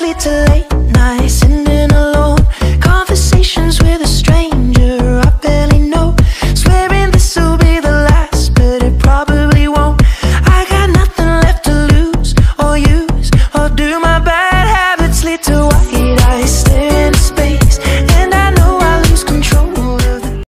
nights lead to late nights Sitting alone Conversations with a stranger I barely know. Swearing this will be the last But it probably won't. I got nothing left to lose Or use Or do my